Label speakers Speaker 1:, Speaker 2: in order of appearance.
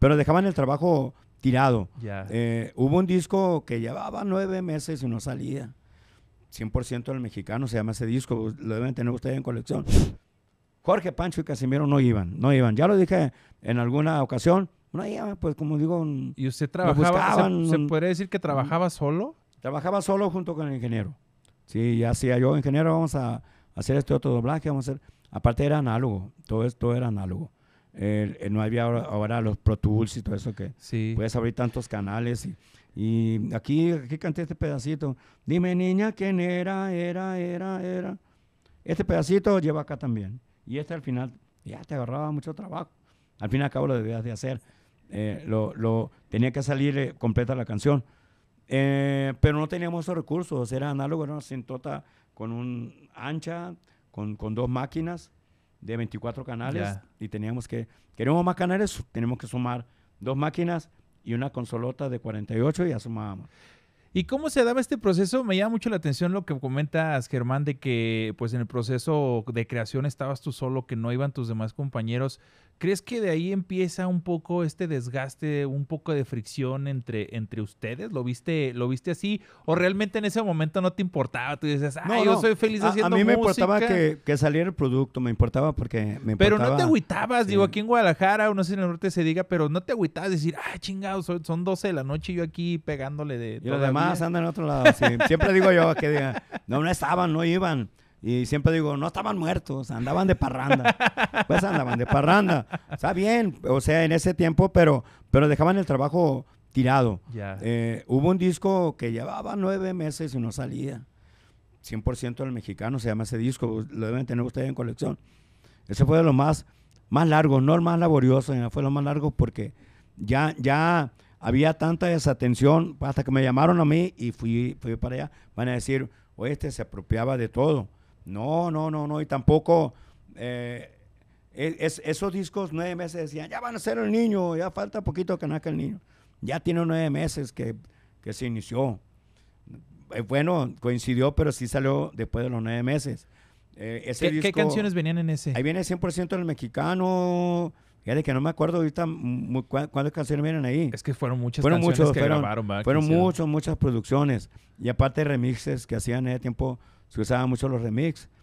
Speaker 1: pero dejaban el trabajo tirado. Eh, hubo un disco que llevaba nueve meses y no salía. 100% del mexicano se llama ese disco, lo deben tener ustedes en colección. Jorge, Pancho y Casimiro no iban, no iban. Ya lo dije en alguna ocasión, no iban, pues como digo,
Speaker 2: ¿Y usted trabajaba? ¿se- ¿Se, podría decir que trabajaba solo?
Speaker 1: trabajaba solo junto con el ingeniero. Sí, ya hacía yo, ingeniero, vamos a hacer este otro doblaje, vamos a hacer... Aparte era análogo, todo esto era análogo. Eh, eh, no había ahora, ahora los Pro Tools y todo eso que
Speaker 2: Sí.
Speaker 1: puedes abrir tantos canales y, y aquí, aquí canté este pedacito. Dime niña quién era, era, era, era. Este pedacito lleva acá también. Y este al final ya te agarraba mucho trabajo. Al fin y al cabo lo debías de hacer. Eh, lo, lo, tenía que salir eh, completa la canción. Eh, pero no teníamos esos recursos. Era análogo, era una cintota con un ancha, con, con dos máquinas de 24 canales. Y teníamos que, queremos más canales, tenemos que sumar dos máquinas y una consolota de 48 y ya sumábamos.
Speaker 2: ¿Y cómo se daba este proceso? Me llama mucho la atención lo que comentas, Germán, de que pues en el proceso de creación estabas tú solo, que no iban tus demás compañeros. ¿Crees que de ahí empieza un poco este desgaste, un poco de fricción entre, entre ustedes? ¿Lo viste, ¿Lo viste así? ¿O realmente en ese momento no te importaba? Tú dices, ah,
Speaker 1: No,
Speaker 2: yo
Speaker 1: no.
Speaker 2: soy feliz
Speaker 1: A-
Speaker 2: haciendo
Speaker 1: A, mí me
Speaker 2: música"?
Speaker 1: importaba que, que saliera el producto, me importaba porque me
Speaker 2: Pero
Speaker 1: importaba...
Speaker 2: no te agüitabas,
Speaker 1: sí.
Speaker 2: digo, aquí en Guadalajara, o no sé si en el norte se diga, pero no te agüitabas decir, ah, chingados, son, son 12 de la noche y yo aquí pegándole de.
Speaker 1: Y
Speaker 2: todavía".
Speaker 1: demás andan en otro lado. sí. Siempre digo yo que digan, no, no estaban, no iban. Y siempre digo, no estaban muertos, andaban de parranda. Pues andaban de parranda. Está bien, o sea, en ese tiempo, pero, pero dejaban el trabajo tirado. Eh, hubo un disco que llevaba nueve meses y no salía. 100% del mexicano se llama ese disco, lo deben tener ustedes en colección. Ese fue de los más, más largos, no el más laborioso, fue lo más largo porque ya, ya había tanta desatención hasta que me llamaron a mí y fui, fui para allá. Van a decir, oye, este se apropiaba de todo. No, no, no, no, y tampoco... eh, es- es- esos discos nueve meses decían, ya van a ser el niño, ya falta poquito que nazca el niño. Ya tiene nueve meses que, que se inició. Eh, bueno, coincidió, pero sí salió después de los nueve meses. Eh, ese
Speaker 2: ¿Qué, qué canciones venían en ese?
Speaker 1: Ahí viene 100% del mexicano. Fíjate que no me acuerdo ahorita mu- cu- cuántas canciones vienen ahí.
Speaker 2: Es que fueron muchas
Speaker 1: Fueron
Speaker 2: canciones
Speaker 1: muchos,
Speaker 2: que
Speaker 1: fueron-
Speaker 2: grabaron, ¿verdad?
Speaker 1: Fueron muchas, muchas producciones. Y aparte remixes que hacían en ese tiempo, se usaban mucho los remix.